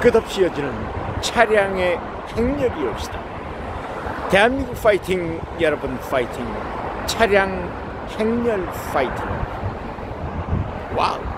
끝없이 이어지는 차량의 행렬이옵시다. 대한민국 파이팅 여러분 파이팅. 차량 행렬 파이팅. 와우.